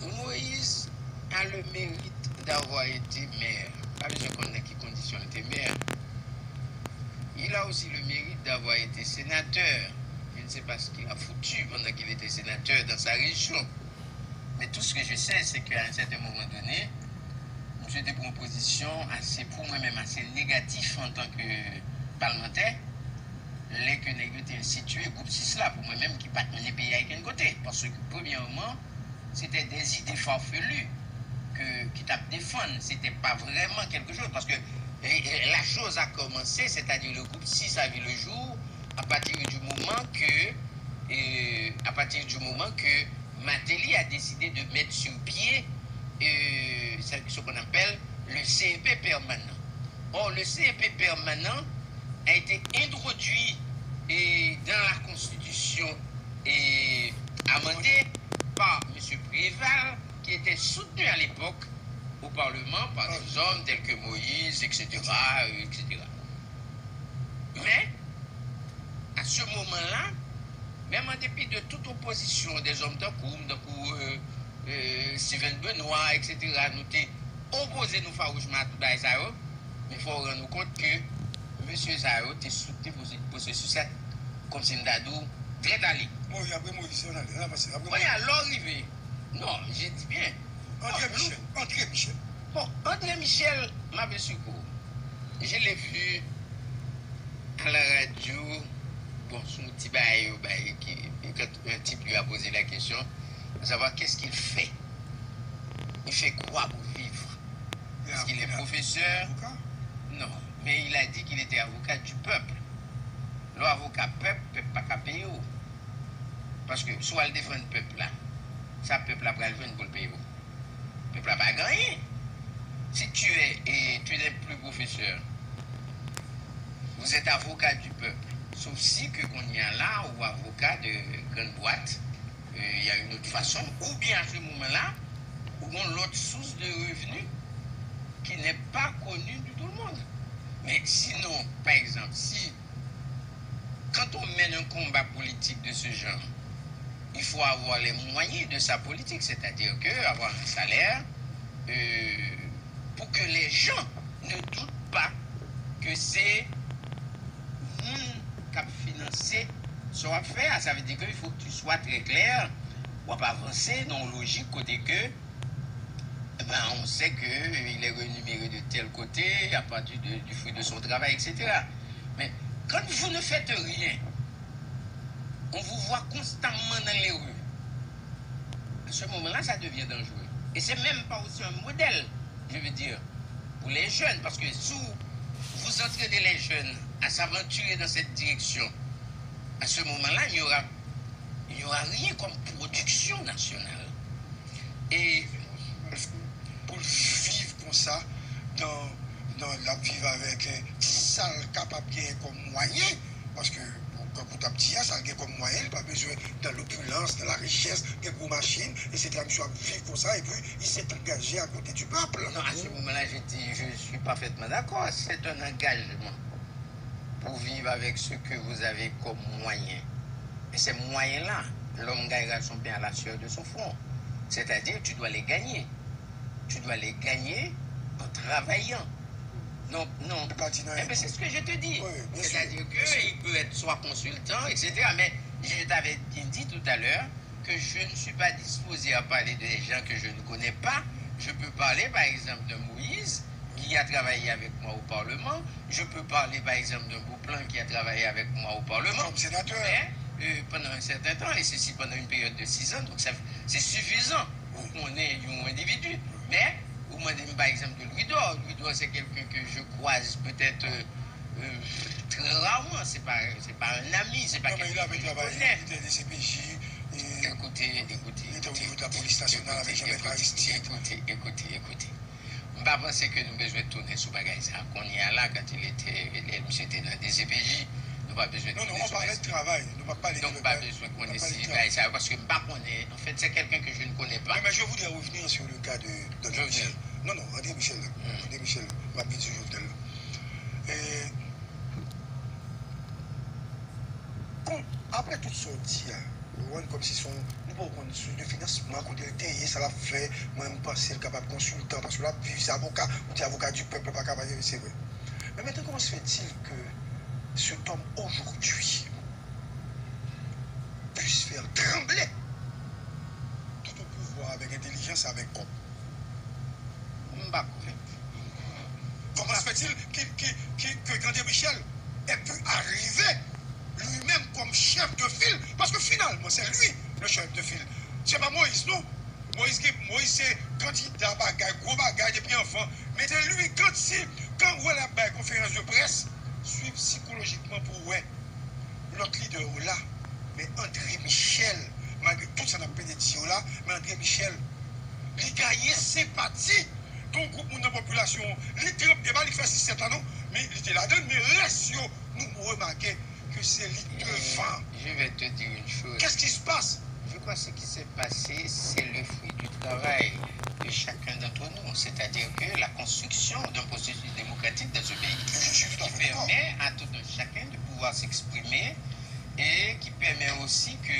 Moïse a le mérite d'avoir été maire. Pas besoin qu'on ait qui condition était maire. Il a aussi le mérite d'avoir été sénateur. Je ne sais pas ce qu'il a foutu pendant qu'il était sénateur dans sa région. Mais tout ce que je sais, c'est qu'à un certain moment donné, j'ai des propositions assez, pour moi-même, assez négatives en tant que parlementaire. Les que été institué, groupe 6 là, pour moi-même, qui pas mener pays un côté. Parce que, premièrement, c'était des idées farfelues que, qui t'a défendre. C'était pas vraiment quelque chose. Parce que la chose a commencé, c'est-à-dire le groupe 6 a vu le jour à partir du moment que, à partir du moment que Matéli a décidé de mettre sur pied ce qu'on appelle le CEP permanent. Or, le CEP permanent a été introduit et, dans la Constitution et amendé par M. Préval, qui était soutenu à l'époque au Parlement par des hommes tels que Moïse, etc., etc. Mais, à ce moment-là, même en dépit de toute opposition des hommes d'Ankoum, d'Ankou, euh, euh, Steven Benoît, etc., nous t'es opposé nous farouchement à tout ça, mais il faut rendre compte que M. Zaro était soutenu pour ce succès, comme c'est Sindadou, très d'aller. Moïse, après Moïse, on allait là, parce que après Moïse. Oui, alors arrivé. Non, j'ai dit bien. André non, Michel, nous... André Michel. Bon, André Michel m'avait secours. Je l'ai vu à la radio. Bon, son petit bail, bail qui, quand un type lui a posé la question, à savoir qu'est-ce qu'il fait. Il fait quoi pour vivre Est-ce qu'il est professeur Non, mais il a dit qu'il était avocat du peuple. L'avocat peuple peuple pas pas payer. Oh. Paske sou al defan pepl la, sa pepl la pral ven kon peyo. Pepl la pa ganyen. Si tu e, e tu ne plus professeur, vous êtes avocat du peuple. Sauf si que qu'on y a là, ou avocat de grande boîte, euh, il euh, y a une autre façon, ou bien à ce moment-là, ou on l'autre source de revenus qui n'est pas connue de tout le monde. Mais sinon, par exemple, si quand on mène un combat politique de ce genre, il faut avoir les moyens de sa politique, c'est-à-dire que avoir un salaire euh, pour que les gens ne doutent pas que c'est nous qui avons financé. Ça veut dire qu'il faut que tu sois très clair pour avancer dans la logique côté que eh ben, on sait qu'il est rémunéré de tel côté à partir du fruit de son travail, etc. Mais quand vous ne faites rien, on vous voit constamment dans les rues. À ce moment-là, ça devient dangereux. Et c'est même pas aussi un modèle, je veux dire, pour les jeunes, parce que si vous entraînez les jeunes à s'aventurer dans cette direction, à ce moment-là, il n'y aura, aura rien comme production nationale. Et pour vivre comme ça, dans, dans la vivre avec un sale capable comme moyen, parce que pour, pour ta petite, ça a comme moyen, il pas besoin de l'opulence, de la richesse, des gros machines, et c'est là monsieur vivre comme ça, et puis il s'est engagé à côté du peuple. Non, à ce moment-là, je dis, je suis parfaitement d'accord. C'est un engagement pour vivre avec ce que vous avez comme moyen. Et ces moyens-là, l'homme gagnera son bien à la sueur de son front. C'est-à-dire, tu dois les gagner. Tu dois les gagner en travaillant. Non, non. Eh c'est ce que je te dis. Oui, C'est-à-dire qu'il peut être soit consultant, etc. Mais je t'avais dit tout à l'heure que je ne suis pas disposé à parler des gens que je ne connais pas. Je peux parler, par exemple, de Moïse, qui a travaillé avec moi au Parlement. Je peux parler, par exemple, de Bouplin, qui a travaillé avec moi au Parlement. Comme sénateur. Mais, euh, pendant un certain temps, et ceci pendant une période de six ans, donc c'est suffisant pour qu'on ait un individu. Mais, par exemple, de Louis d'Or, Louis d'Or, c'est quelqu'un que je croise peut-être euh, euh, très rarement, c'est pas, c'est pas un ami, c'est pas mais quelqu'un avait que je connais. il des CPJ, Écoutez, écoutez. il était au écoutez, niveau de la police nationale avec Aristide. Écoutez, écoutez, écoutez. Je ne pas penser que nous avons besoin de tourner sur bagaille ça. Qu'on y a là, quand il était, il était dans des CPJ, nous pas besoin de Non, non, on parlait de travail, nous ne pas de donc, pas besoin qu'on ait ça, parce que pas connaît. En fait, c'est quelqu'un que je ne connais pas. Non, mais je voudrais revenir sur le cas de. Michel. Non, non, André Michel la. André Michel. Ma piti Jouvenel la. E... Kon, apre tout son ti ya, kom si son, nou pou kon sou de financeman, kon de te ye, sa la fe, mwen mwen pase l kapap konsultan, pasou la vivi sa avoka, ou ti avoka du pep, pa kapab, se vwe. Men meten, koman se fetil ke se tom aujourd'hui puisse faire trembler tout au pouvoir avec intelligence, avec homme kapab. Koman se fè-til ki Grande Michel e pu arrive lui-mèm kom chèf de fil? Paske finalman, se lui le chèf de fil. Se pa Moïse nou. Moïse se kandida bagay, gro bagay, depi anfan. Men se lui, kan si, kan wè la bay konferans de pres, suiv psikologikman pou wè. Lot lider ou la, men André Michel, magre tout sa nan peneti ou la, men André Michel, li gaye se pati de la population. Les trempes débat, il fait 6-7 ans, non, mais il était là-dedans, mais reste, yo, nous remarquons que c'est lui devant. je vais te dire une chose. Qu'est-ce qui se passe? Je crois que ce qui s'est passé, c'est le fruit du travail de chacun d'entre nous. C'est-à-dire que la construction d'un processus démocratique dans ce pays qui permet à tout un chacun de pouvoir s'exprimer et qui permet aussi que,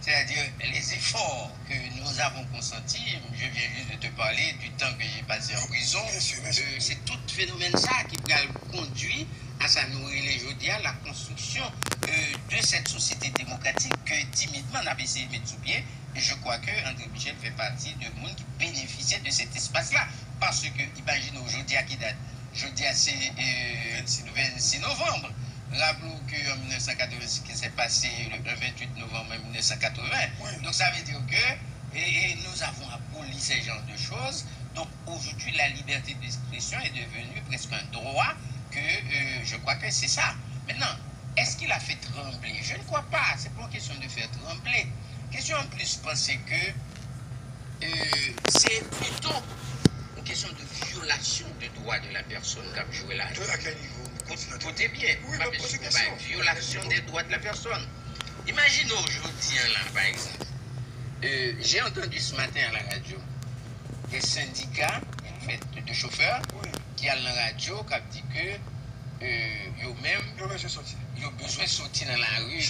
c'est-à-dire les efforts que nous avons consentis, je viens juste de te parler du temps que j'ai passé en prison, euh, c'est tout phénomène ça qui va conduire à sa nourrir les à la construction euh, de cette société démocratique que timidement on a essayé de mettre sous pied. Et je crois que André Michel fait partie de monde qui bénéficiait de cet espace-là. Parce que, imagine aujourd'hui à qui date? Jeudi à c'est euh, 26 novembre. Rappelons qu'en 1980, ce qui s'est passé le 28 novembre 1980. Oui. Donc ça veut dire que et, et nous avons aboli ces genres de choses. Donc aujourd'hui, la liberté d'expression est devenue presque un droit que euh, je crois que c'est ça. Maintenant, est-ce qu'il a fait trembler? Je ne crois pas. C'est pas une question de faire trembler. Question en plus penser que euh, c'est plutôt une question de violation des droits de la personne qui a joué là. De à quel niveau? Kote bien, violasyon de doat la person. Imagino jodi an la, par exemple, euh, j'ai entendu ce matin an la radio, des syndika, en fait, de chauffeur, ki an la radio, kap di ke, yo men, yo bezwe soti nan la rue,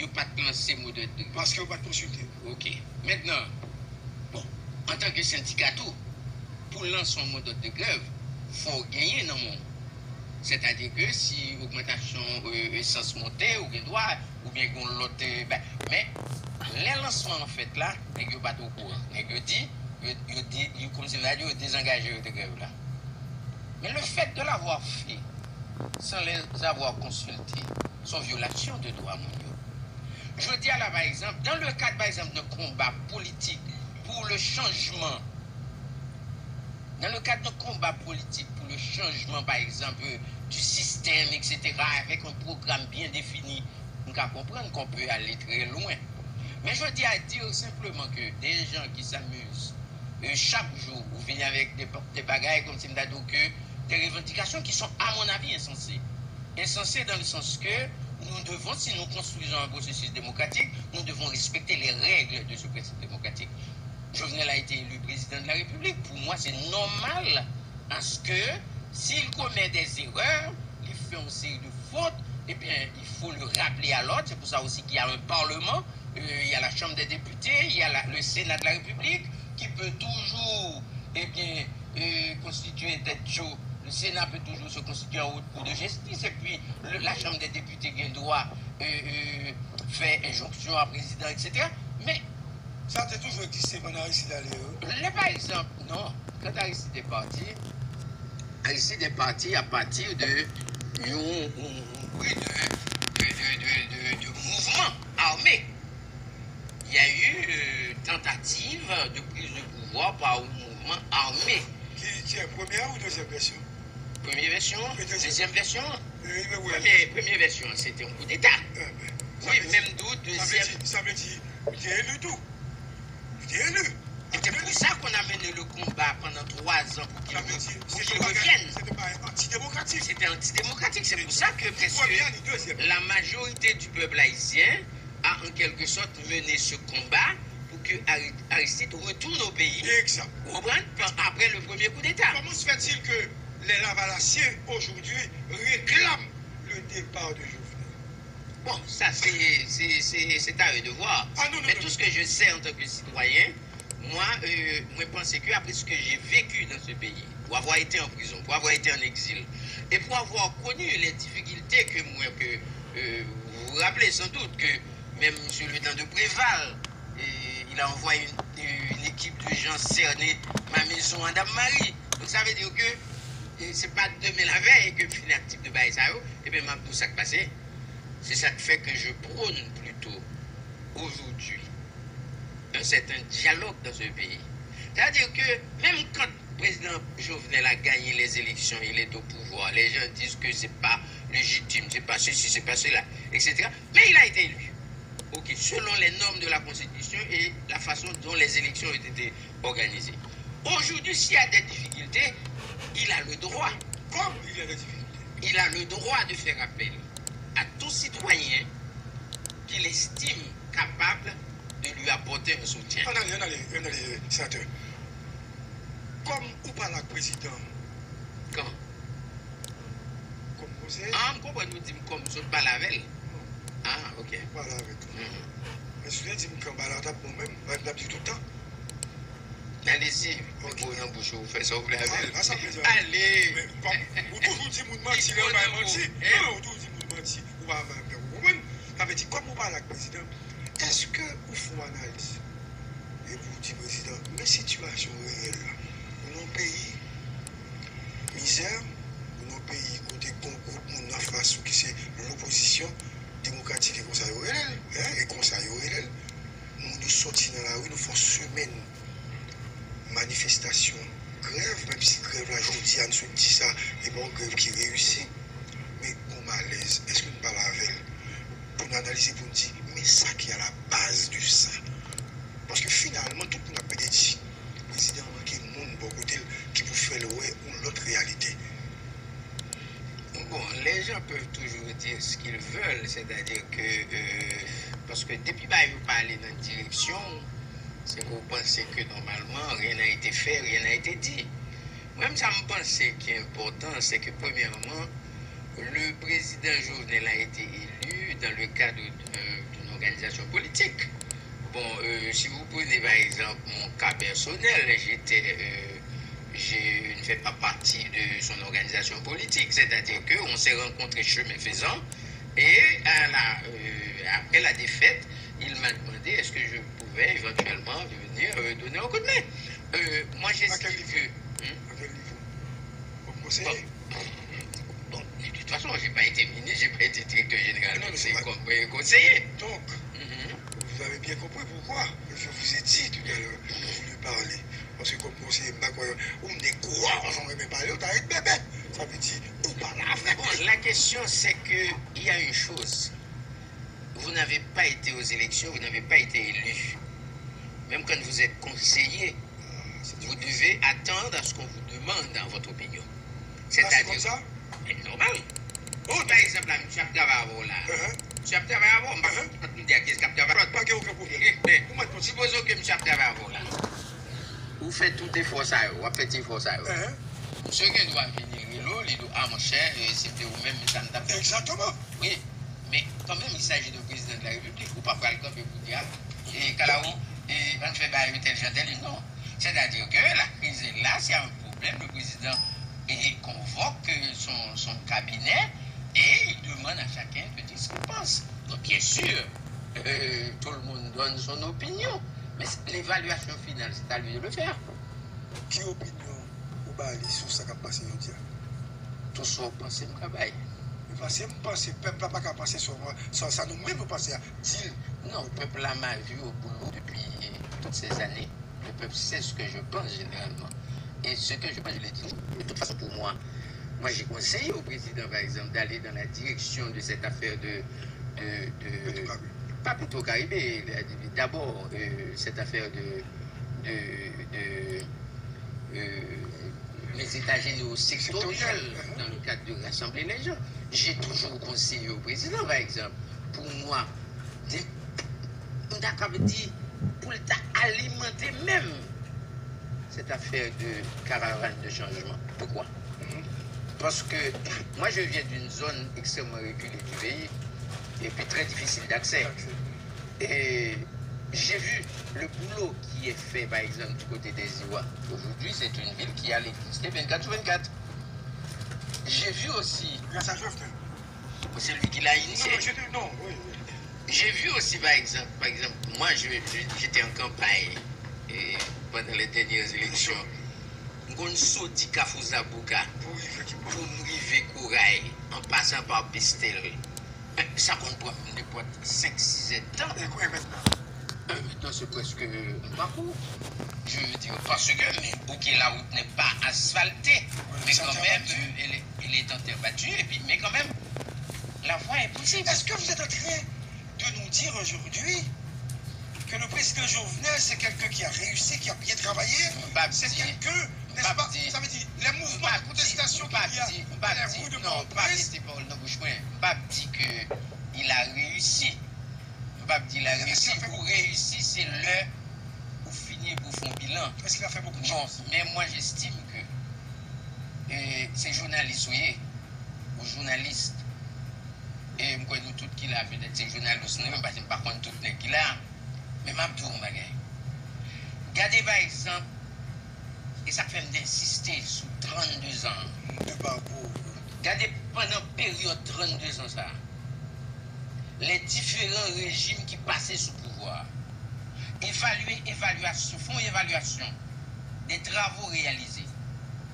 yo pat planse mou de... Paske yo pat konsulte. Ok, maintenant, bon, an tanke syndikato, pou lan son mou de greve, fò genye nan moun. C'est-à-dire que si augmentation euh, essence montée, ou bien droit, ou bien qu'on l'autre, ben, mais les lancements en fait là, n'est pas au courant. N'est dit, dit, comme si on a dit, désengagé de grève là. Mais le fait de l'avoir fait, sans les avoir consultés, sont violations de droit mondiaux. Je dis à là, par exemple, dans le cadre, par exemple, de combat politique pour le changement dans le cadre d'un combat politique pour le changement, par exemple, du système, etc., avec un programme bien défini, on peut comprendre qu'on peut aller très loin. Mais je dis à dire simplement que des gens qui s'amusent euh, chaque jour, ou viennent avec des, des bagailles comme Timdado, que des revendications qui sont, à mon avis, insensées. Insensées dans le sens que nous devons, si nous construisons un processus démocratique, nous devons respecter les règles de ce principe démocratique. Jovenel a été élu président de la République. Pour moi, c'est normal parce que s'il commet des erreurs, il fait une série de fautes, eh bien, il faut le rappeler à l'ordre. C'est pour ça aussi qu'il y a un Parlement, euh, il y a la Chambre des députés, il y a le Sénat de la République qui peut toujours eh bien, euh, constituer tête chaud. Le Sénat peut toujours se constituer en haute cour de justice et puis la Chambre des députés qui euh, euh, faire injonction à président, etc. Mais Ça a toujours existé pendant Aristide Aléo. Là, par exemple, non, quand Aristide est parti, Aristide est parti à partir de, de, de, mouvements armés. Il y a eu euh, tentative de prise de pouvoir par un mouvement armé. Qui, qui est première ou deuxième version? Première version, deuxième. deuxième version. Oui, mais ouais. Première, première version, c'était un coup d'État. Euh, Oui, même dire- d'où, Ça veut deuxième. dire, ça veut dire, il est élu tout. Est élu. C'était pour ça qu'on a mené le combat pendant trois ans pour qu'il revienne. c'était pas antidémocratique. C'était antidémocratique. C'est pour ça que la majorité du peuple haïtien a en quelque sorte mené ce combat pour que Ari- Aristide retourne au pays. Exact. Vous comprenez? Après le premier coup d'État. Comment se fait-il que les Lavalassiens aujourd'hui réclament le départ de Jovenel? Bon, ça, c'est- à eux de voir. Ah non, non, Mais non, tout ce que je sais en tant que citoyen, moi, euh, moi, je pense que après ce que j'ai vécu dans ce pays, pour avoir été en prison, pour avoir été en exil, et pour avoir connu les difficultés que moi, que euh, vous vous rappelez sans doute que même sur le temps de Préval, et il a envoyé une, une équipe de gens cerner ma maison à Dame-Marie. Donc ça veut dire que et c'est pas demain la veille que finit actif de bail ça, et bien tout ça qui passé. C'est ça qui fait que je prône plutôt aujourd'hui un certain dialogue dans ce pays. C'est-à-dire que même quand le président Jovenel a gagné les élections, il est au pouvoir, les gens disent que c'est pas légitime, c'est pas ceci, c'est pas cela, etc. Mais il a été élu. Ok, selon les normes de la Constitution et la façon dont les élections ont été organisées. Aujourd'hui, s'il y a des difficultés, il a le droit Comme il y a des difficultés. il a le droit de faire appel tout citoyen qu'il estime capable de lui apporter un soutien. Attendez, attendez, attendez, sénateur. Comme ou pas la président Comment Comme vous êtes Ah, pourquoi nous disons comme je parle avec elle Ah, ok. Voilà avec mm-hmm. Mais je viens dire qu'en balade moi-même, je vais tout le temps. Allez, si, vous avez bouche, vous faites ça, vous l'avez. Ah, allez Vous toujours dit, vous demandez si non, vous avez menti. Vous toujours dit, pou a man mè ou mwen, avè di kom ou pa lak prezident, eske ou foun analize? E pou di prezident, mè situasyon reyel la, ou nou peyi mizèr, ou nou peyi kote konkout moun nan frasou ki se l'oposisyon demokratik e konsayo reyel, e konsayo reyel, nou nou soti nan la ou, nou fon semen manifestasyon, grev, mèm si grev la joun di an sou di sa, e bon grev ki reyusi, analize pou di, me sa ki a la base du sa. Paske finalman, tout pou na pede di, prezident wak e moun bo kote ki pou fwe le we ou lot realite. Bon, les gens peuvent toujours dire ce qu'ils veulent, c'est-à-dire que, euh, parce que depuis bah, vous parlez dans direction, c'est que vous pensez que normalement, rien n'a été fait, rien n'a été dit. Moi-même, ça me pense qui est important, c'est que premièrement, le président Jovenel a été élu dans le cadre euh, d'une organisation politique. Bon, euh, si vous prenez par exemple mon cas personnel, j'étais, euh, je ne fais pas partie de son organisation politique, c'est-à-dire qu'on s'est rencontrés chemin faisant et à la, euh, après la défaite, il m'a demandé est-ce que je pouvais éventuellement venir euh, donner un coup de main. Euh, moi, j'estime que... Hmm? À quel niveau? Conseiller c'est pas- comme euh, conseiller. Donc, Mhm. Vous avez bien compris pourquoi je vous ai dit tout à l'heure, je voulais parler. Parce que comme conseiller, ou me dit quoi, j'en vais parler, ou t'arrêtes bébé. Ça veut dire, ou pas la Bon, la question, c'est que il y a une chose. Vous n'avez pas été aux élections, vous n'avez pas été élu. Même quand vous êtes conseiller, vous devez attendre à ce qu'on vous demande dans votre opinion. Ah, c'est comme C'est-à-dire, ça? chap la, chap dava avon la. Chap dava avon, mba kote mde a kes kap dava avon. Mba ke ou kapou mwen. Si bozo ke m chap dava avon la. Ou fe tout e fosa yo, wap peti fosa yo. Mse gen dwa vini rilo, li do a mwen chè, se te ou men mi san tapè. Exactement. Oui, men kan men mi saji de prezident de la republik, ou pa pral kope pou diya. E kala ou, an fe ba evitel jantel, non. Se da diyo ke la krize la, se a un problem, le prezident konvoke euh, son kabinet, e demande à chacun de dire ce qu'il pense. Donc, bien sûr, euh, tout le monde donne son opinion, mais l'évaluation finale, c'est à lui de le faire. Qui opinion ou pas aller sur ça qu'a passé aujourd'hui Tout ça, on pense, mon travail. Parce que je pense que le peuple n'a pas qu'à passer sur moi. Ça nous même passer à dire. Non, le peuple a m'a vu au boulot depuis toutes ces années. Le peuple sait ce que je pense généralement. Et ce que je pense, je le dis. De toute façon, pour moi, moi j'ai conseillé au président, par exemple, d'aller dans la direction de cette affaire de. de, de pas plutôt Caribé, d'abord euh, cette affaire de. de, de euh, les états généraux sectoriels dans le cadre de rassembler les gens. J'ai toujours conseillé au président, par exemple, pour moi, dit, pour alimenter même cette affaire de caravane de changement. Pourquoi? Parce que moi, je viens d'une zone extrêmement reculée du pays. et puis très difficile d'accès. Et j'ai vu le boulot qui est fait, par exemple, du côté des Iwa. Aujourd'hui, c'est une ville qui a l'électricité 24 sur 24. J'ai vu aussi. Grâce à Joffre. C'est lui qui l'a Non, initié. je te- non, oui, oui. J'ai vu aussi, par exemple, par exemple moi, j'étais en campagne et pendant les dernières élections. On sorti Kafouza Bouka Pour vivre qui pour nous arriver Kouraï en passant par Pestel. Ben, Ça compte pour n'importe 5-6 ans. Et quoi maintenant? Euh, Maintenant, c'est presque un parcours. Je veux dire, parce que ok, la route n'est pas asphaltée, mais quand même, elle, est, elle est en terre battue, et puis, mais quand même, la voie est possible. Est-ce que vous êtes en train de nous dire aujourd'hui que le président Jovenel, c'est quelqu'un qui a réussi, qui a bien travaillé? Pas C'est quelqu'un, Sa me di, le mouvman de kontestasyon ki ya, le mouvman de kontestasyon. Mbap di ke il a reyusi. Mbap di la reyusi. Ou reyusi, se le ou fini pou fon bilan. Men mwen j'estime ke se jounalist ouye, ou jounalist, e mkwen nou tout ki la vedet se jounalist, mwen mwen bakon tout nek ki la, men mabdou mbagay. Gade ba ekzamp, et ça fait d'insister sur 32 ans. de Barbeau Regardez pendant période 32 ans ça, les différents régimes qui passaient sous pouvoir. Évaluer, évaluation, font évaluation des travaux réalisés,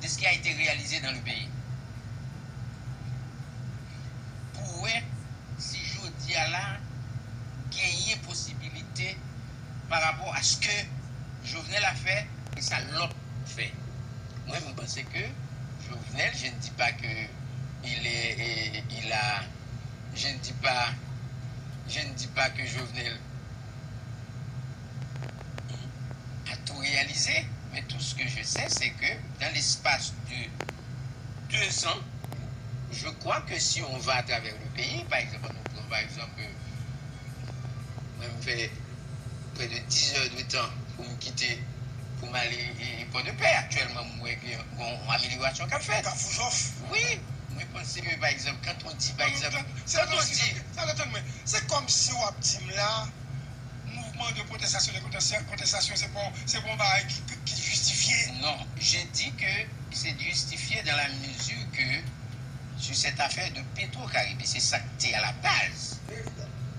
de ce qui a été réalisé dans le pays. pas, je ne dis pas que Jovenel a tout réalisé, mais tout ce que je sais, c'est que dans l'espace de deux ans, je crois que si on va à travers le pays, par exemple, on prend par exemple, même fait près de 10 heures de temps pour me quitter pour m'aller et pour de paix. Actuellement, moi, il y a une amélioration qu'a faite. Oui, Mwen panse mwen par exemple, kant on di par exemple, kant on di... Sa neton mwen, se kom si wap di mla, mouvment de protestasyon, protestasyon se bon ba ki justifiye. Non, je di ke se justifiye dan la mezu ke su set afer de Petro-Karibé, se sakte a la base.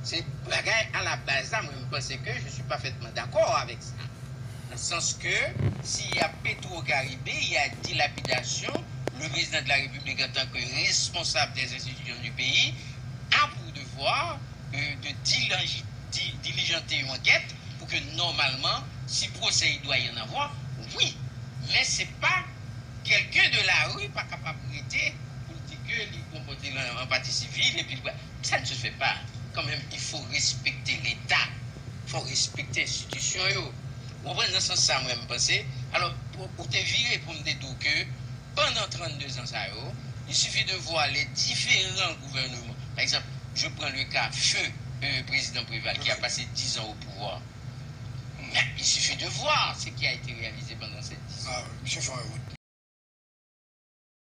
Se bagay a la base la, mwen panse ke je sou pafetman d'akor avek sa. Nan sens ke, si ya Petro-Karibé, ya dilapidasyon, le président de la République en tant que responsable des institutions du pays a pour devoir euh, de diligenter, diligenter une enquête pour que normalement, si procès il doit y en avoir, oui, mais c'est pas quelqu'un de la rue pas capable d'arrêter pour dire que comporter en partie civile et puis ça ne se fait pas. Quand même, il faut respecter l'État, il faut respecter l'institution. Vous comprenez dans ce sens ça, moi, je pense. Alors, pour, pour te virer, pour me dire que pendant 32 ans, ça, il suffit de voir les différents gouvernements. Par exemple, je prends le cas Feu, euh, président Préval, qui a passé 10 ans au pouvoir. Mais il suffit de voir ce qui a été réalisé pendant ces 10 ans. Ah.